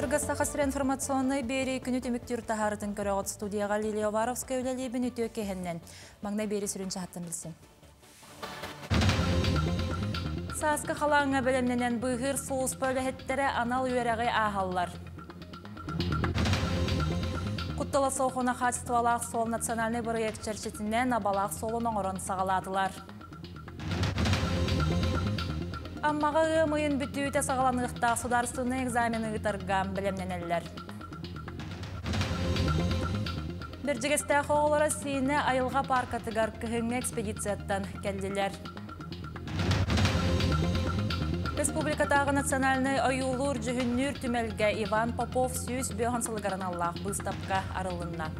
эфирга сахасыр информационный бери күні төміктер тахарытын көріғыт студияға Лилия Варовская өлелебін өтіе кехеннен. Маңнай бері сүрінші хаттын білсен. Саасқы қалаңа бөлемненен бұғыр соғыс бөліхеттері анал үйерәғі ағалар. Құттылы соғына қатыстывалақ сол национальный проект черчетінен абалақ солының орын сағаладылар. Аммаға ғымыйын бүтүйті сағаланықта сударсыны экзамены ғытырған білемненелер. Бір жігісті қоғылары сейіні айылға паркатыгар күхіңі экспедицияттан келділер. Республикатағы национальный айулур жүхіннүр түмелге Иван Попов сүйіс бүйхансылыгарын Аллах бұстапқа арылынна.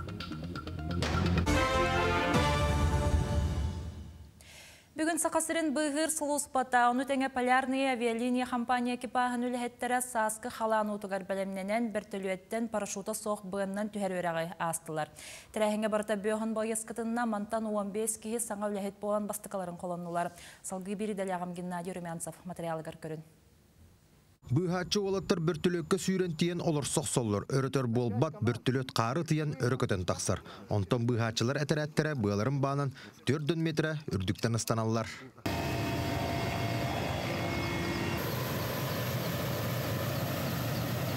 Бүгін сақасырын бұғыр сұлуспата, оны тәңе полярный авиалиния компания экипағын үліхеттері сасқы халан ұтығар бәлемненен бір түлуеттен парашута соқ бұғыннан өрәғай астылар. Тірәхіңе барыта бүйіғын бойескітінна мантан 15 кейі саңа үліхет болған бастықаларын қолонылар. Салғы бірі дәлі Геннадий Румянцев материалығар көрін. Быхачы олаттар бір түлөкке сүйрен тиен олар соқсоллар. Өрөтөр болбат бір түлөт қары тиен өрөкөтен тақсар. Онтон быхачылар әтәрәттәрі бұяларын банан 4 метрі үрдіктен ыстаналар.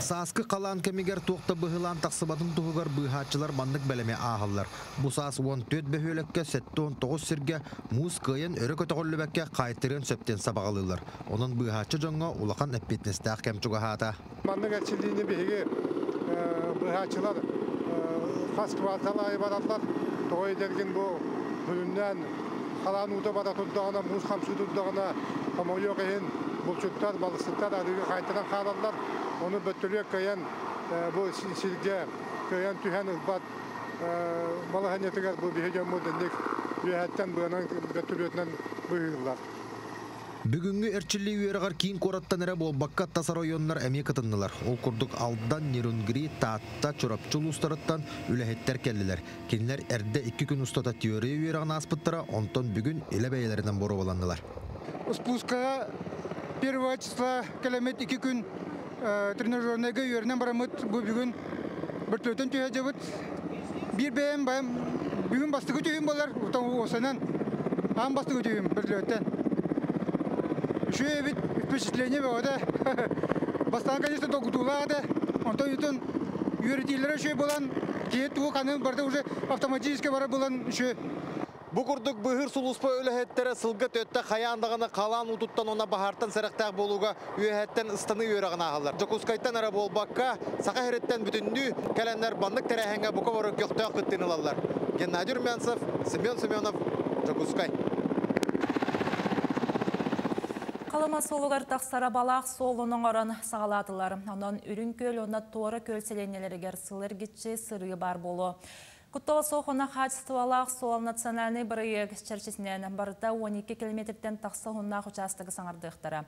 Саскы қалан кемигер тоқта бұғылан тақсыбатын тұғығар бұғатчылар мандық бәлеме ағылар. Бұ сас 14 бөхөлекке, 7-9 сірге мұз қайын өрі көтіғолі бәкке қайтырын сөптен сабағалылар. Оның бұғатчы жоңға улақан әппетнестәқ кәмчуға хата. Мандық әтшілдейіне бейге бұғатчылар қасқыватал айы баралар. Тоғай дерген бұл бүліннен қалан мұз бұлчуттар, балыстықтар, әріге қайтыран қалалар. Оны бөттөлөк көйен бұл силге көйен түһән ылбат малаханетігер бұл бейген мұдындық үйәттен бұғынан бөттөлөтінен бұйылар. Бүгүнгү эрчилли үйерағар кейін кораттан әрі болбаққа тасар ойонлар әме кытыннылар. Ол күрдік алдан Нерунгри, Таатта, Чурапчул ұстарыттан үләхеттер келділер. Кенілер әрді екі күн ұстата теория үйерағын аспыттыра, онтон бүгін еле бәйелерінен бору боланылар. Спуска 1 числа километр 2 күн тренажерныйга үйерінен барамыт. Бұл бүгін бір төлтен түйе жабыт. Бір бәйім бәйім бүгін бастығы түйім болар. Осынан ан бастығы түйім бір төлтен үші бит впечатление бәуді бастан конечно толкутулады онтон ютон үйретилері үші болан. Киет туы қаны барды уже автоматически бара болан үші Бу курдук быһыр сулуспа өлөһеттере сылга төттө хаяндагына калан утуттан она бахартан сарактак болууга үйөһеттен ыстаны үйөрөгөн агалар. Жокускайттан ара болбакка сака хереттен бүтүндү календар бандык терехенге бука бору көхтө кыттынылалар. Геннадий Румянцев, Семен Семенов, Жокускай. Қалама солығар тақсара балақ солының орын сағаладылар. Онан үрін көл, онат туары көлселенелерігер сылыр кетші сыры бар болу. Құттығы соқына қатыстывалақ сол национальный проект чәрчесінен барыта 12 километрден тақсы ғыннақ участығы саңардықтары.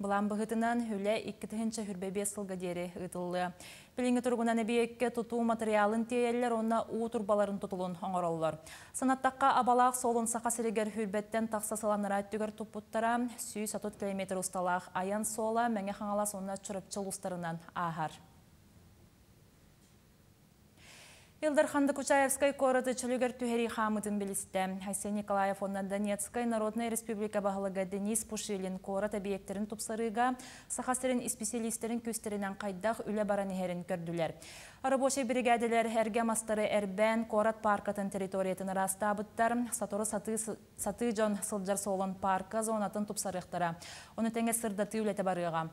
Бұлан бұғытынан хүлі 2-тігінші хүрбебе сылға дері ұтылы. Біліңі тұрғынан әбейекке тұту материалын тейелер, онна у турбаларын тұтылын оңыролылар. Санаттаққа абалақ солын сақа сірегер хүрбеттен тақсы саланыра түгір тұппыттара, сүй сатут километр ұсталақ аян сола мәңе қаңалас онна чұрыпчыл ұстарынан ағар. Илдарханды Кучаевскай короты чөлігер түхері қамытын білісті. Хайсен Николаев онна Донецкай Народная Республика бағылыға Денис Пушилин корот объектерін тұпсарыға, сақасырын специалистерін көстерінен қайдақ үлі баран ехерін көрділер. Арабошай бригадилер әрге мастары әрбән корот паркатын территориятын растабыттар, саторы саты жон сылджар зонатын тұпсарықтара. Оны тәңе сырдаты үлеті барыға.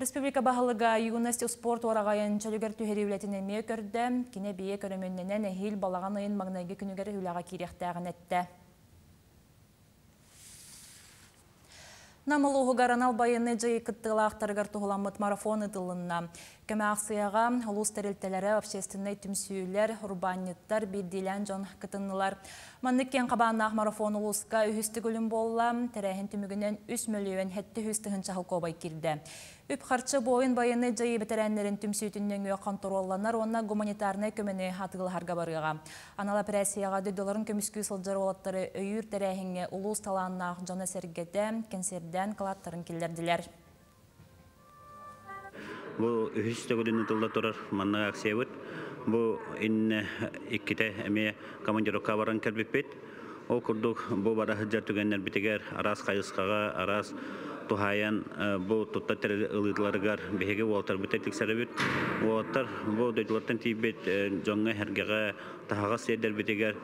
Республика бағылыға юности спорт орағайын чөлігер түхері үлетін әме көрді, кіне бие көріменнен әхил балаған айын мағынайғы күнігер үліға керектәғін әтті. Намылуғы гаранал байыны жайы кыттыла ақтарғар тұғыламыт марафон ұтылынна. Кәмі ақсыяға ұлыс тәрелтелері общественный түмсүйілер, урбаниттар, бейдилен жон кытынылар. Манныкен қабаннақ марафон ұлысқа үхісті гүлін болла, тәрәхін түмігінен 3 миллион хетті үстігін чахыл кобай кирді. Үп қарчы бойын байыны жайы бетерәнлерін түмсүйтіннен өй контролланар, онна гуманитарны көмені хатығыларға барыға. Анала прәсияға дөйдоларын көміскүй сылжар олаттары өйір тәрәхіңе ұлыс таланнақ жона сәргеті, кенсерден калаттарын келдерділер. Бу үһүс төгүлүнү тылда турар манна аксиябыт. Бу инне икките эме командировка баран келбиппит. Ол курдук бу бара хыджар түгеннер битигер арас кайыскага арас тухаян бу тутта тер ылытларыгар беге уолтар битетик сарабит. Уолтар бу дөйлөттөн тибет жоңга хергеге тахага седер битигер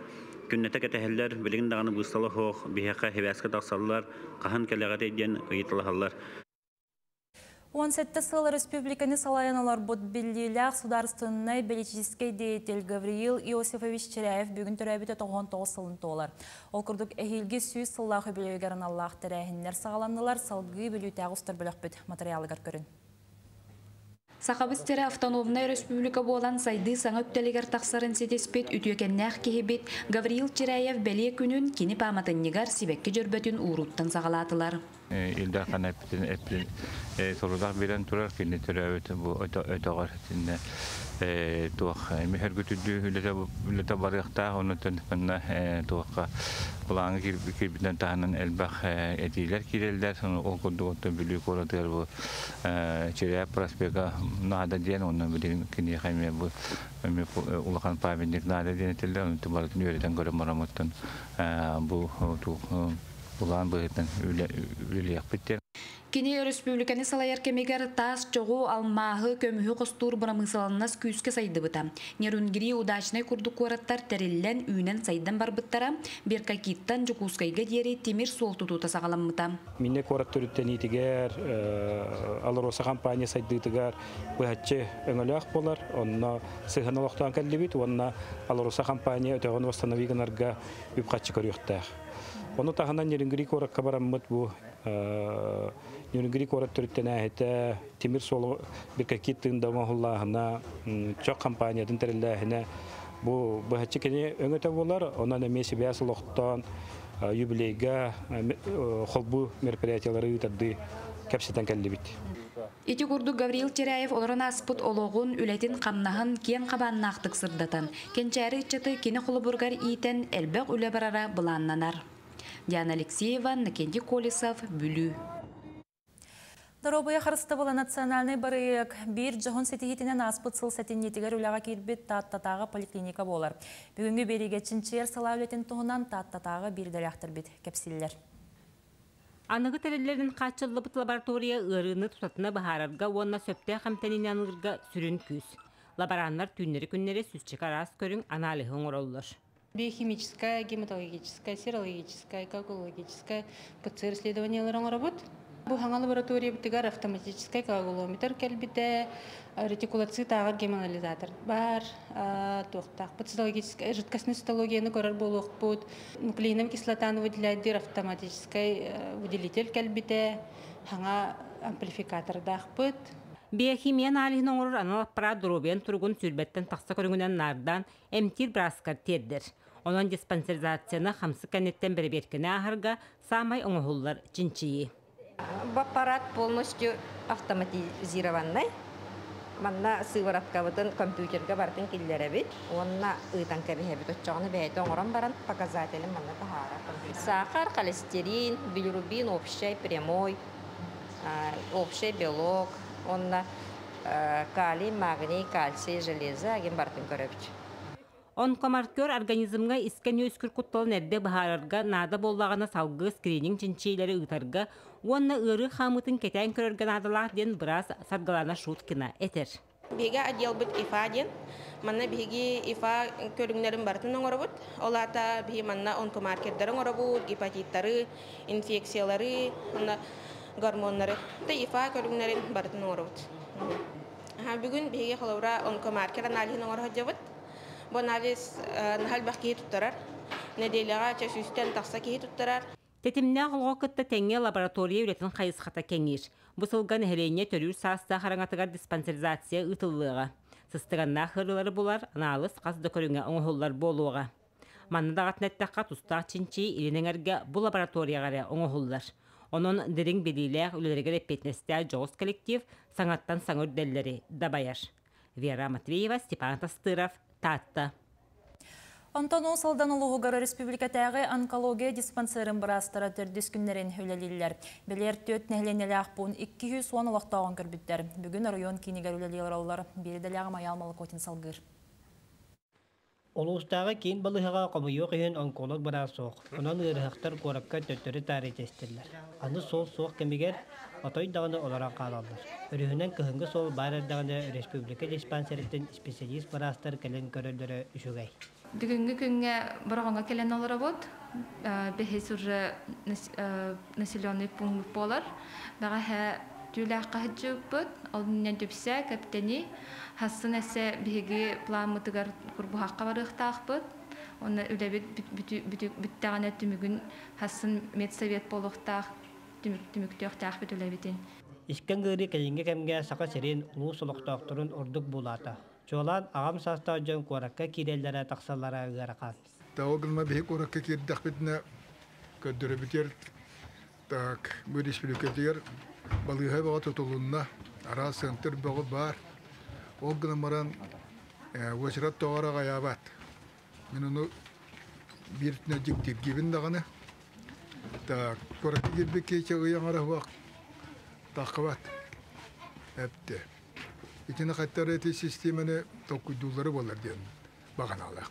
күннәтә кәтәһелләр билеген даганы бусталы хох бихәкә хәбәскә тақсаллар каһан кәләгәте дигән 17 сыл республиканы салаяналар бот биллилях сударственной политический деятель Гавриил Иосифович Черяев бүгін төрәбіті 99 сылын толар. Ол күрдік әхилге сүйіз сыллағы білеугерін Аллах тәрәхінлер сағаланылар салғы білуйтәғ ұстар білік біт материалыгар көрін. Сақабыстері автономная республика болан сайды саңа өптелігер тақсарын сетеспет үтіекеннәқ кехебет Гавриил Черяев бәле күнін кені паматыннегар сибекке жүрбөтін уруттан сағалатылар. Илдар қана әптен әптен сорудақ берен тұрар кені түрәуеті бұл өтоғар әтінне туақ мехер күтүдү үлете барыqта онутон панна туаққа булаңы кирбитен таханын элбах этилер кирелдер ол курду отто бүлүү коратыр бу черя проспека нада диен билин кини хайме бу улахан нада диен этилер онуту барытын үйрөтен көрө марамыттын бу быытын үлелек биттер Кини республиканы салаяр кемегер тас чогу алмахы көмүхү костур брамысаланнас күүскө сайдыбыта. Нерунгири удачный курдук куараттар териллен үйнен сайдан барбыттара, беркакиттан жукускайга диери темир сол тутута сагаламмыта. Минне куараттырыттен итигер, алыроса компания сайдытыгар, быхатчы өңөлөк болар, онна сыханалоктан кәллибит, онна алыроса компания өтөгөн восстановиганарга үпкатчы көрүктәх. Оны таханан нерингири коракка бараммыт бу Нүргири корат төрүттен әһетә тимир солу бир какие тында мохуллаһына чок компаниядын терелләһенә бу бахачы кене өңөтө болар онан эмеси бәс лохтан юбилейга холбу мероприятиялары үтәдди кәпсетен кәллибит. Ити курду Гавриил Теряев олорон аспыт ологун үлетин камнаһын кен кабаннактык сырдатан. Кенчәри чыты кини хулубургар иитен элбек үле барара буланнанар. Диана Алексеева, Накенди Колесов, Бүлү. Доробыя харысты национальный барыяк бир жоғын сетихетінен аспыт сыл сәтіннетігер үліға кербет таттатағы поликлиника болар. Бүгінгі береге чинчер салавлетін тұғынан таттатағы бірдер ақтыр бет кәпсілілер. Анығы тәрелерін қатшылы бұт лаборатория ұрыны тұтатына бағарарға онна сөпте қамтанин анылырға сүрін күз. Лаборанлар түннері күннері сүзчік арас көрін оролылыр. Биохимическая, гематологическая, серологическая, коагулологическая ПЦР исследованияларын работ. Бу хаңа лаборатория битигар автоматическая коагулометр кәлбите, ретикулация тагыр геманализатор бар, тохтак патологическая жидкостная цитологияны көрөр болук бут. Нуклеиновая кислотаны выделяет автоматический выделитель кәлбите, хаңа амплификатор дахпыт. Биохимия анализин оңырыр анал парадробиан тургун сүрбеттен тақса көріңінен нардан эмтир браскар тердер. Онан диспансеризацияны хамсы кәнеттен бір беркіне ахырға самай оңығылар чинчии. Аппарат полностью автоматизированный. Манна сыворотка компьютерге бартын киллере бит. Онна ыйтан кебе бит оччоны бәйте оңоран баран показателин манна тахара. Сахар, холестерин, билирубин, общий, прямой, общий белок, онна калий, магний, кальций, железо, аген бартын көрөбүч. Он комаркер организмга искен өскүр кутталын әрде бахарарга нада боллағана салғы скрининг чинчейлері ұтарға, онна ыры хамытын кетен көрерген адылар ден біраз саргалана шуткина этер. Беге отдел бит ифа ден, манна беге ифа көрүңнәрен бартын оңоробут, олата беге манна онкомаркердерин оңоробут, гепатиттары, инфекциялары, гормоннары. Та ифа көрүңнәрен бартын оңоробут. Бүгүн беге холовра онкомаркер анализин оңорохот Бу анализ нахал бахки туттарар. Неделяга чашүстен тақса ки туттарар. Тетимне кытта теңге лаборатория үлетін қайыз хата кеңеш. Бұсылған херене төрүр саста хараңатыгар диспансеризация ытыллыға. Сыстыганна хырлары булар, аналыз қасды көріңе оңғылар болуға. Маннада гатнеттаққа тустақ чинчи илинеңерге бұл лабораторияғары оңғылар. Onun dirin biliyle үлерге репетнесте жоғыз коллектив саңаттан саңыр дәллері дабаяр. Вера Матвеева, Степан Тастыров, Татта. Онтон Осалдан Улуғығары Республикатағы онкология диспансерін бірастыра түрдіс күнлерін үлелілер. Белер төт нәхленелі ақпуын 210 олақтауын көрбіттер. Бүгін район кейінігер үлелілер олар. Береділі ағымай алмалы көтін салғыр. Олустағы кейін балыхыға қомыйы қиын онколог бұра соқ. Онан ұрықтар қоракка төттөрі тарih тестерлер. Аны сол соқ кемегер отой дағыны олара қалалар. Үріхінен көхінгі сол барырдағыны республика диспансереттен специалист барастар кәлін көрілдері үшігай. Бүгінгі күнге бұрғанға келен олар бот. Бехес уже населенный пункт болар. Баға хә тюлях қахыджы бұд. Алдынан төпсе каптені Хасын әсә биһиги план мытыгар курбухакка барыхтаахпыт. Оны үлебит бүттәгән түмүгүн хасын медсовет болохтаах түмүк түмүктөөхтаах бит үлебитин. Ишкен гыри кәлинге кәмгә сака серин улуу солоктоохторун ордук булата. Чолан агам саста жон коракка кирелләре таксалара гаракан. Таугылма бихи коракка кирдах битне көддөрө битер так бу республикатер балыга бага тотулунна ара центр бага бар ол гына маран вочрат тоғара гаябат мен оны биртне диктив гибин даганы так корак гибби кече ыяңара вак такыбат эпте итина хаттар эти системаны токуйдулары болар ден баганалак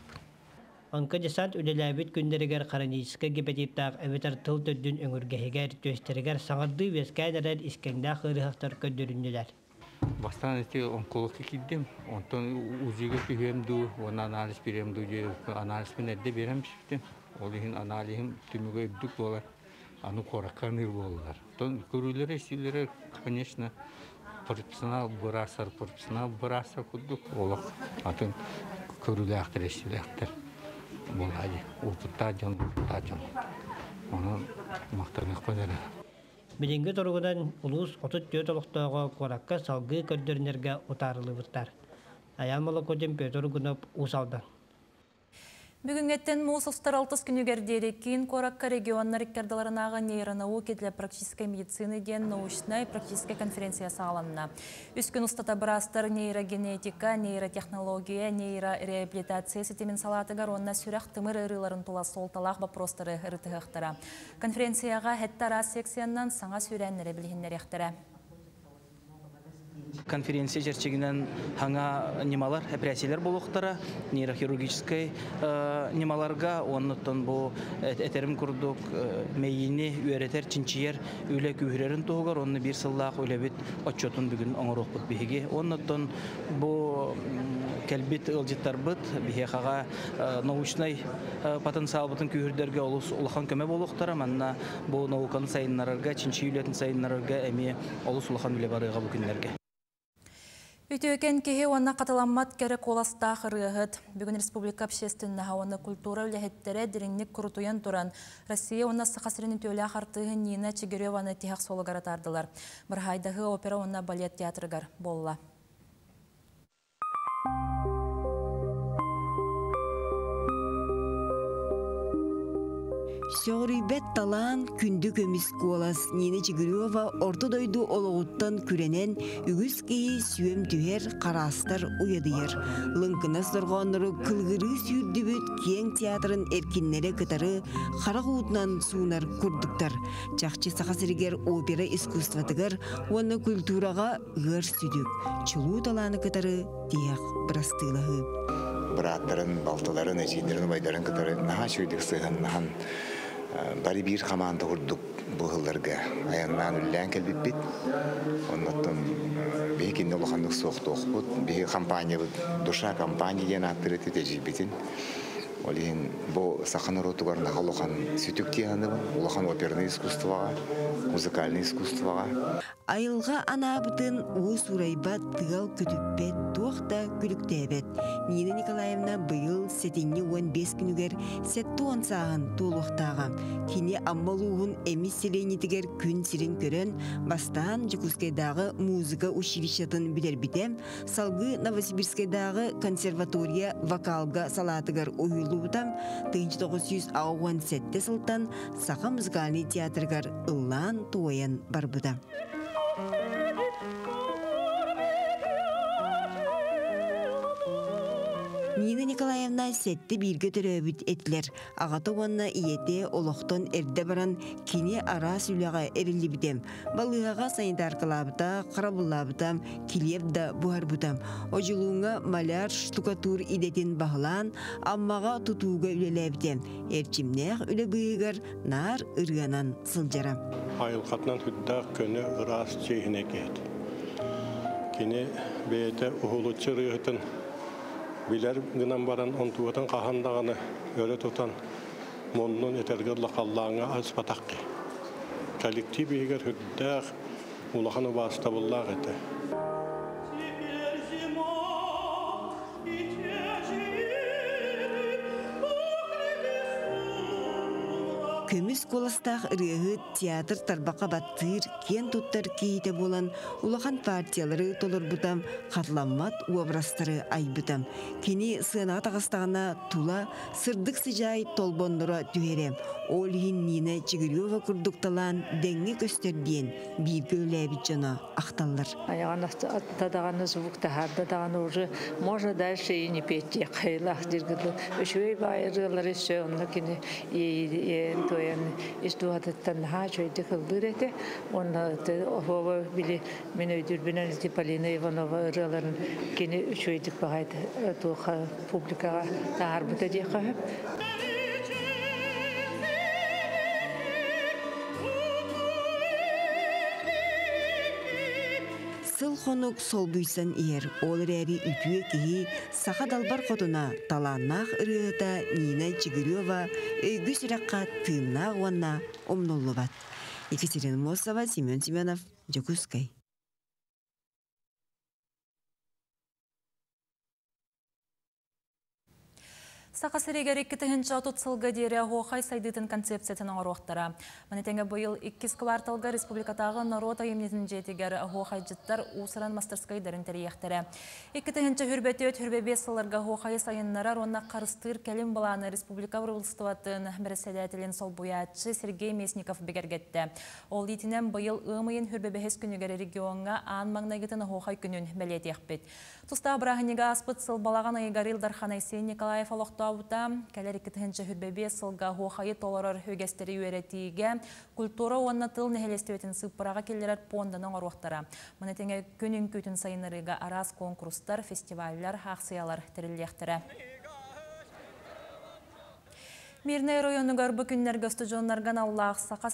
Анка десант үлеләбит эветер тыл төддүн өңүргәһигер төстерегер саңарды вескәдерер искәңдә хырыхтар көддөрүннеләр. Бастан эти онкологка киддим. Онтон он анализ беремду же анализ мен берем. Ол ихин анализим түмүгө өддүк болар. Аны коракканыр болар. Тон көрүлөр эсилер, конечно, профессионал бурасар, профессионал бурасар куддук. Олок атын көрүлөр актер Болады. Опытта жон, опытта жон. Оны коракка салгы көрдөрнерге утарылыбыттар. Аямалы көтен Петр усалдан. Бүгінгеттен Мусовстар алтыс күнігердері кейін Коракка регионна реккардаларынағы нейронауки для практической медицины ден научная практическая конференция сағаланына. Үскін ұстата бірастар нейрогенетика, нейротехнология, нейрореабилитация сетемен салатыгар онна сүрәқ тымыр ырыларын тула солталақ вопростары ырытығықтыра. Конференцияға хәттара секцияннан саңа сүрәннері білгеннер конференция жерчегинен хаңа немалар операциялар болуқтара нейрохирургической э, немаларга оннуттан бу этерим курдук э, мейини үеретер чинчиер үле күүрерин тугар онны бир сыллаак үлебит отчетун бүгүн оңорокпут биһиги оннуттан бу келбит ылжыттарбыт бихехага э, научный потенциал бутын күүрдерге олус улахан көмө болуктара манна бу науканы сайыннарарга чинчи үлетін сайыннарарга эми олус улахан үле барыга бу күннерге Үтөкен кеһи уонна каталаммат кәрі коластаах ырыахыт. Бүгін республика общественного уонна культура үлэхеттере диринник курутуян туран. Россия уонна сақасырын үтөөлээх артыһы Нина Чигиреваны тиһақ солыгар атардылар. Бірхайдағы опера уонна балет театрыгар болла. Сёгрүйбет талаан күндү көміс куолас Нина Чигирёва орто дойду ологуттан күренен үгүс кии сүйем түһер карастар уядыйыр. Лыңкына соргоннору кылгыры сүйүрдүбүт киең театрын эркиннере кытары харак уутунан суунар курдуктар. Чахчы сахасыригер опера искусствотыгар уонна культурага ыр сүдүк. Чулуу талааны кытары тиях брастылаһы. Браттарын, балталарын, эжиндерин, байдарын кытары сүйдік нахан бары бир команда курдук бу жылдарга аяннан үллән келбиппит оннотон бейкин олохандык соохтуохпут бии компания душа компания диэн аттыры тетежибитин Олин бо сахан ротугар нахалохан сүтүк тияныбын, оперный искусствоға, музыкальный искусствоға. Айылға анабытын уыз урайбат тыгал күтүппет, туақта күліктәбет. Нина Николаевна быйыл сетинни 15 күнігер сетті он сағын толуқтаға. Кини аммалуғын эмиссиленетігер күн сирен көрен бастан Жекускайдағы музыка училищетін білербитем, салгы Новосибирскайдағы консерватория вокалга салатыгар ойылу улуутам тыынчы тоғыз жүз ауған сетте сылтан саха музыкальный театргар ыллаан туоян барбыда. Нина Николаевна сетті бирге төрөбүт этилер. Агаты уанна иете олохтон эрде баран кини ара сүләгә эрилли битем. Балыгага санитар кылабыта, карабуллабытам, килеп да бутам. Ожулуңа маляр штукатур идетин бағлан, аммага тутууга үлелебитем. Эрчимнех үле быйгар нар ырганан сылжарам. айылқатынан хүддақ көні ырас чейхіне кет. Ұхулучы рыхытын билер гынан баран онтуғытын қахандағаны өрі тұтан моннун этергерлі қаллаңа аз патаққи. Коллектив егер хүддақ улаханы баста боллақ еті. Коластақ ырыһы театр тарбақа баттыр, кен туттар кейте болан, улахан партиялары толырбутам, қатламмат уабрастары айбытам. Кені сына тағыстағына тула сырдық сыжай толбондыра түйерем. Ол хин Нина Чигирёва күрдікталан дәңгі көстерден бирге өләбит жана дағаны уже можно дальше и не петь, истуатыттан хачу эти кылдырете, онна охова били мен өйдүрбінен Полина Иванова ырыларын кені үшвейдік бағайды туға публикаға тахар бұта Сыл хонук сол буйсан иер, ол рәри үтүе кихи саха далбар қотуна таланнах ырыыта Нина Чигирёва өйгү сираққа тыыннақ уанна омноллубат. Екатерина Мосова, Семен Семенов, Жокускай. Сақа сірегер 2-тігінші отут сылғы дере хоқай сайдытын концепциятын оңыруқтара. Манетенге бұйыл 2 кварталға республикатағы народ айымнетін жетігер хоқай жыттар ұсыран мастерскай дәрін тәрияқтары. 2-тігінші хүрбеті өт хүрбебе сылырға хоқай сайыннарар онна қарыстыр кәлім баланы республика вұрылыстуатын бірісәдәтілін сол бұятшы Сергей Месников бігергетті. Ол итінен бұйыл ұмайын хүрбебехес күнігер регионға аң маңнайгетін хоқай күнін бәлет Тұста бірағынеға аспыт сыл балаған айгарил Дархан Айсен Николаев олықтауыта, кәлер екітігінші хүрбебе сылға хоқайы толарар хөгестері үйеретіге, культура онна тыл нәхелестеуетін сыппыраға келдерер понданың оруқтара. Мұнетеңе күнін күтін сайынырыға арас конкурстар, фестивальлар, хақсыялар тірілектірі. Мирный районугар бүкіннергі студионларган Аллах сақа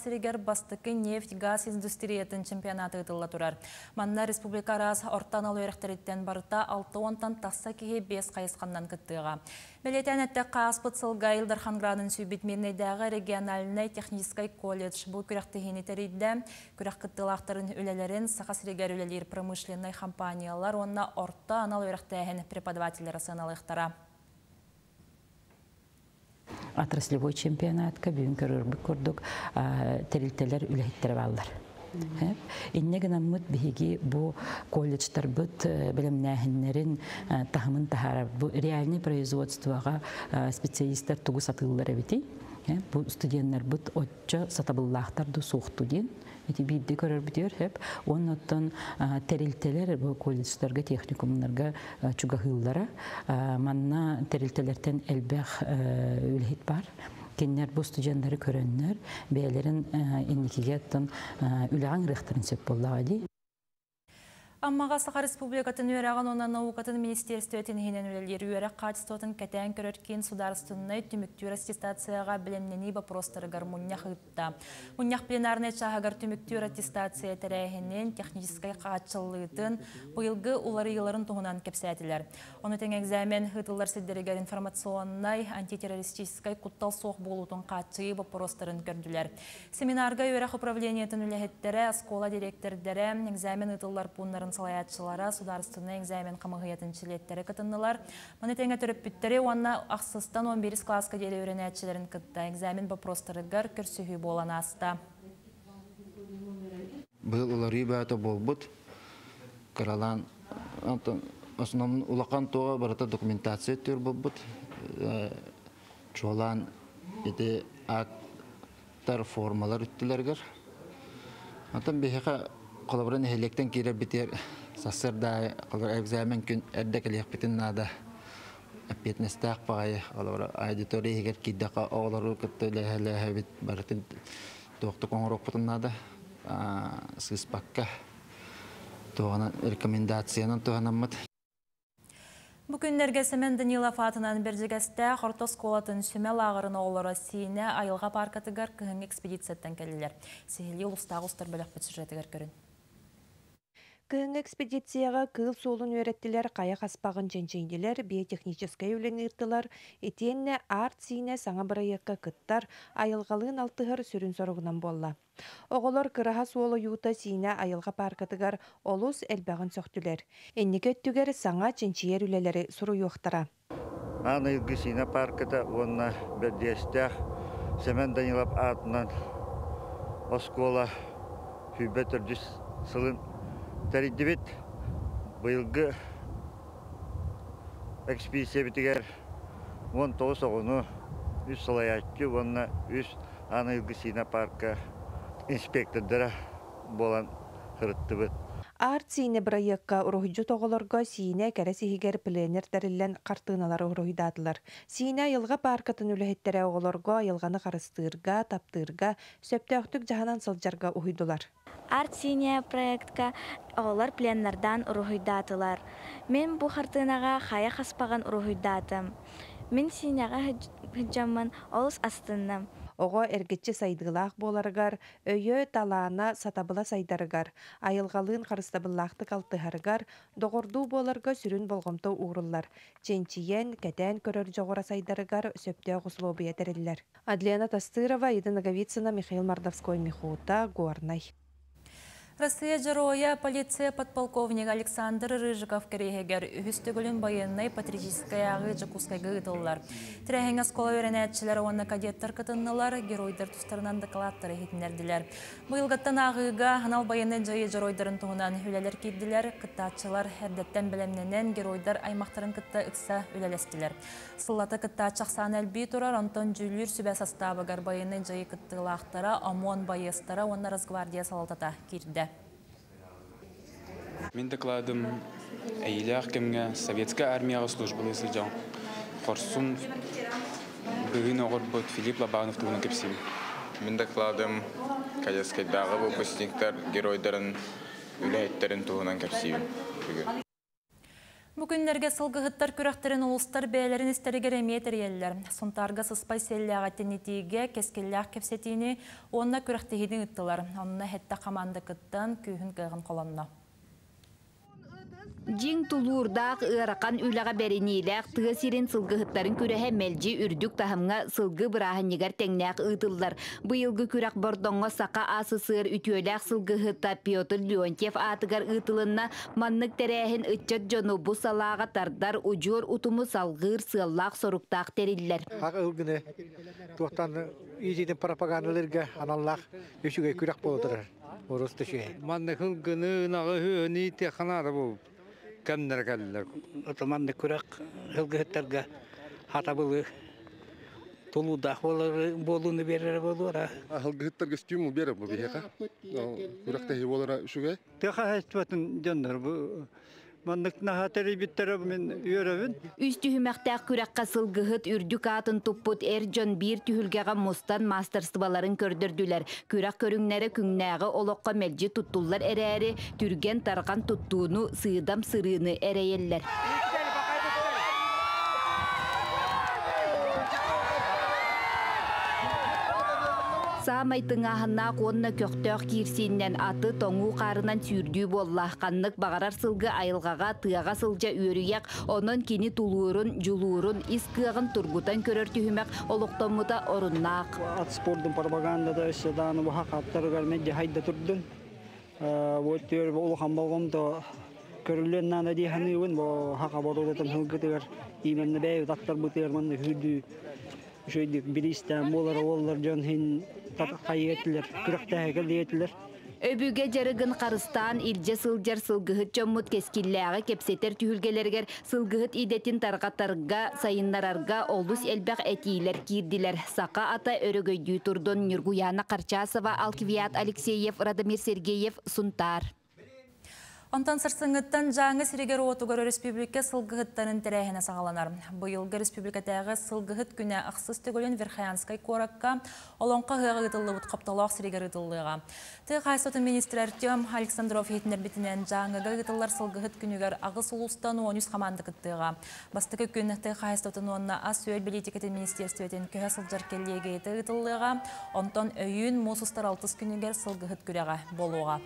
нефть газ индустриятын чемпионаты ұтылла тұрар. Манна республика арас ортан алу еректереттен барыта 6 онтан тасса кеге 5 қайысқаннан күттіға. Белетен әтті қаспыт сылға Илдархан градын сүйбет региональный технический колледж бұл күрәқті хенетерейді. Күрәқ күттілақтарын үлелерін сақа үлелер промышленный компаниялар онна орта анал еректәхін преподавателері сыналықтара отраслевой чемпионатка бүгін көрөрбүк көрдүк терилтелер үлэхиттер баллар Инне гынаммыт биһиги бу колледжтар быт билимнәһиннәрин тахымын тахара бу реальный производствога специалисттер тугу сатыллар бити. Бу студенттер быт отча сатабыллахтар ду дин. Эти бидди көрөр битер хеп оннотон терилтелер бу колледжларга техникумнарга чугахыллара манна терилтелерден элбэх үлхит бар кеннер бу студенттары көрөннөр бээлерин инникиге тон үләң рехтерин сөп боллагади Аммаға Сақа Республикатын өрәған оны наукатын министерстветін хенен өлелер өрі қатыстуатын кәтән көріркен сударыстынны түміктер аттестацияға білімнені вопростары гармония қытта. Мұнях пленарны чағығар түміктер аттестация тәрәйінен техническай қағатшылығытын бұйылғы улары еларын тұғынан кепсәтілер. Оны тең экзамен хытылар сілдерігер информационнай антитеррористическай құттал соқ болутын қатшығы вопростарын көрділер. Семинарға өрәқ управлениетін үләхеттері, скола директордері, экзамен хытылар пуннарын салаятчылара сударственный экзамен қамығыятын чилеттері кытыннылар. Мұны тәңе түріп бүттері, онна ақсыстан 11 класска делі өренәтчілерін кытта. Экзамен вопростарыгар көрсүхүй болан аста. Бұл олары бәті болбыт, қаралан, основном улақан тоға барата документация төр болбыт, чолан еті аттар формалар үттілергер. Антон бейхеқа қолабырын хелектен кирер битер сасыр да экзамен күн эрдек элек битин нада аппетнестаах пагай олора аудитория егер киддака оолору кытты лэхэлэхэбит барытын туохту коңороппутуннада сыспакка тугана рекомендациянын туганаммат Бүгіннерге Семен Данила Фатынан бердігесті Хортос колатын сүмел ағырын оғылары сейіне айылға паркатыгар күйін экспедицияттан келілер. Сейілі ұлыстағы ұстар бөлік бүтсіжетігер көрін. Кыһың экспедицияға кыл солун өйрәттиләр кая хаспагын ченчейдилер, биотехническая үлен ыртылар, этиенне арт сине саңа бырайыкка кыттар, айылгалыын алтыгар сүрүн соругунан болла. Оголор кыраха суолу юта сине айылга паркатыгар олус элбагын сөктүлер. Энниге өттүгер саңа ченчиер үлелери суру юқтара. Аны илги сине онна бердестях Семен Данилов атынан оскола хүбетөрдүс сылын Тәриддебет бұйылғы экспедиция бітігер 19 оғыны үс салаятчы, онына үс анылғы сина парка инспектордара болан қырытты бұд. Арт сине проектка урухжу тоголорго сине кәрі сихигер пленер тәріллән қартыналары урухидатылар. Сине йылға паркатын үләхеттері оголорго йылғаны қарыстырға, таптырға, сөптөқтік жаханан сылжарға ухидулар. Арт сине проектка оголор пленнардан урухидатылар. Мен бу хартынаға хая хаспаган урухидатым. Мен синеға хыджамын олыс астынным. Ого эргетче сайдыгылаах боларыгар, өйө талаана сатабыла сайдарыгар, айылгалыын харыстабыллаахты калтыһарыгар, доғордуу боларга сүрүн болгомто ууруллар. Ченчиен, кәтән көрөр жоғора сайдарыгар сөптө гуслобия териллер. Адлена Тастырова, Ида Наговицына, Михаил Мардовской, Михута, Горнай. Россия жыроя полиция подполковник Александр Рыжиков керегер үстігілін байыннай патриотическая ғытылылар. Тірәхен аскола өренәтчілер оны кадеттер кытыннылар, геройдар тұстарынан докладтары хетінерділер. Бұйылғаттан ағыға анал байыны жайы жыройдарын туғынан үлелер кейділер, кыттатчылар әрдеттен білемненен геройдар аймақтарын кытта ықса үлелестілер. Сыллаты кыттатчақ сан әлбей тұрар, Антон Жүлір сүбә составыгар байыны жайы кыттылақтара, ОМОН байыстара, оны Росгвардия салатата кирді. Мен докладым әйелі кемге советская армияға службалы сылжан. Қорсун бүгін оғыр бұд Филипп Лобанов кепсим. Мен докладым кадескайдағы выпускниктар геройдарын үләйеттерін туғынан бүгін. Бүгінлерге сылғығыттар күрәқтерін ұлыстар бәлерін істерігер әметер елілер. Сонтарға сыспай селләға тенетиге кескелләқ кепсетіні онына күрәқтегейдің үттілер. Онына хетті қаманды кыттан күйін қоланна. Жиң тулуурдаақ ыракан үләға бәрінейләқ тыға сирен сылғыхыттарын күрәһә мәлжи үрдүк тахымға сылғы бұрағынегер тәңнәқ ытыллар. Бұйылғы күрәк бордоңға сақа асы сыр үтөйләқ сылғыхытта Петр Леонтьев атыгар ытылынна маннык тәрәхін үтчет жону бұ салаға тардар ұжор ұтымы салғыр сыллақ соруқтақ тәриллер. Ақ ылгыны туқтан изиден пропагандаларға аналлақ өшіге күрәк болдырар. Орыс теші. Манны хылгыны нағы хүйөні теканары болып кәмнер кәлләр. Отоманды күрәк хылгыһыттарга хатабылы тулуда болуны берер болура. Стимул берер бу бияка. Болара хәстәтен җаннар бу Үз түһүмәктәк күрәккә сылгыһыт үрдүк атын туппут эрҗон бир түһүлгәгә мостан мастерстволарын көрдөрдүләр. Күрәк көрүңнәре күңнәгә олоққа мәлҗи туттуллар әрәре түрген тарган туттууну сыйдам сырыны әрәйелләр. Самай тыңаһына конна көктөк кирсиннен аты тоңу қарынан сүрдүү болла. Қаннык бағарар сылғы айылғаға тыаға сылжа үйрüяк, онон кини тулуурун, жулуурун, искыагын тургутан көрөр түһүмәк олуқтомута оруннаак. Ат пропагандада манны Өбүге жарыгын қарыстан илже сылжар сылгыһыт чоммут кескилләғы кепсетер түһүлгелергер сылгыһыт идетин тарғатарга сайыннарарга олус элбәк әтийлер кирдилер. Сақа ата өрөгөйдүү турдун Нюргуяна Карчасова, Алкивиат Алексеев, Радомир Сергеев, Сунтар. Онтан сырсыңыттан жаңы сирегер отугар республика сылгыхыттарын тәрәхіне сағаланар. Бұйылғы республикатағы сылгыхыт күні ақсыз түгілін Верхаянскай коракка олонқа ғығы ұтылы бұт қапталақ ұтылыға. Ты қайсоты министр Артем Александров етінер бітінен жаңыға ұтылар сылгыхыт күнігер ағыс ұлыстан 13 қаманды күттіға. Бастықы күн ты қайсотын онына ас өйел билетикетін министерстветен көе сылжар келлеге еті ұтылыға, онтан өйін мосыстар алтыс күнігер сылгыхыт күреға болуға.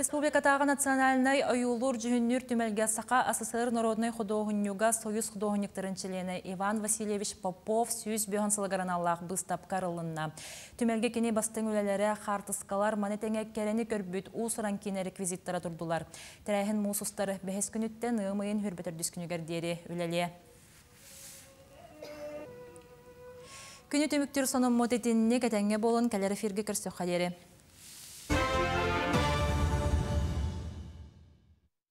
Республикатағы национальный ойулур жүхіннүр түмелге сақа СССР народный художнюга союз художниктарын члены Иван Васильевич Попов сүйіз бүйін Аллах бұстап карылынна. Түмелге кене бастың өлелері қартысқалар манетеңе керені көрбіт ұсыран кене реквизиттара тұрдылар. Тәрәйін мұсыстары бәхес күніттен ұмайын хүрбетір дүскінігер дері өлеле. Күні түміктер соның мотетінне кәтәңе болын кәлері фирге кірсі қадері.